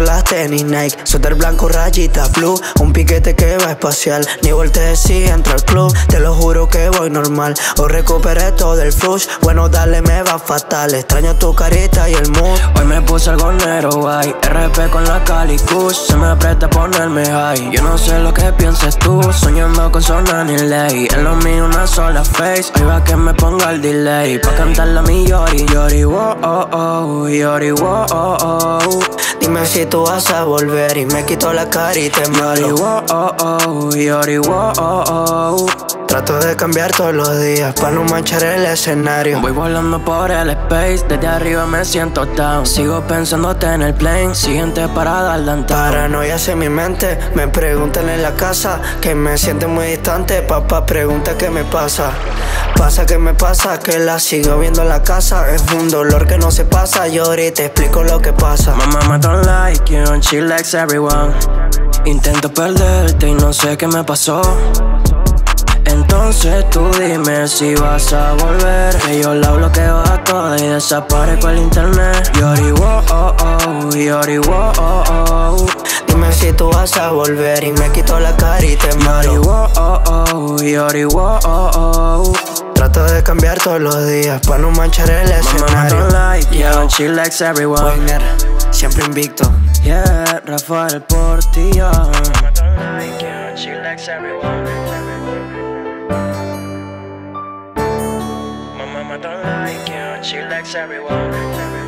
Las tenis Nike, suéter blanco, rayita blue. Un piquete que va espacial, ni volteé si entro al club. Te lo juro que voy normal, hoy recuperé todo el flush. Bueno dale me va fatal, extraño tu carita y el mood. Hoy me puse algo negro, guay. RP con la Cali Se me aprieta ponerme high. Yo no sé lo que pienses tú. Soñando con zona ni ley. En lo mío una sola face. Ahí va que me ponga el delay. Pa' cantarla mi Yori. Yori, wow, oh, oh. Yori, wow, oh, oh Dime si tú vas a volver y me quito la carita en Yori, malo wow, oh, oh Yori, wow, oh, oh Trato de cambiar todos los días para no manchar el escenario. Voy volando por el space, desde arriba me siento down. Sigo pensándote en el plane, siguiente parada al downtown. Paranoias en mi mente, me preguntan en la casa Que me siento muy distante, papá pregunta qué me pasa Pasa que me pasa, que la sigo viendo en la casa. Es un dolor que no se pasa, yo ahorita te explico lo que pasa. My mama don't like you she likes everyone. Intento perderte y no sé qué me pasó Entonces tú dime si vas a volver. Que yo la bloqueo a toda y desaparezco el internet. Yori wo oh oh, yori wo oh oh. Dime si tú vas a volver y me quito la carita en Yori malo wo oh oh, yori wo oh oh. Trato de cambiar todos los días para no manchar el My mama escenario. like and she likes everyone. Wagner, siempre invicto. Yeah, Rafael Portillo like you she likes everyone she likes everyone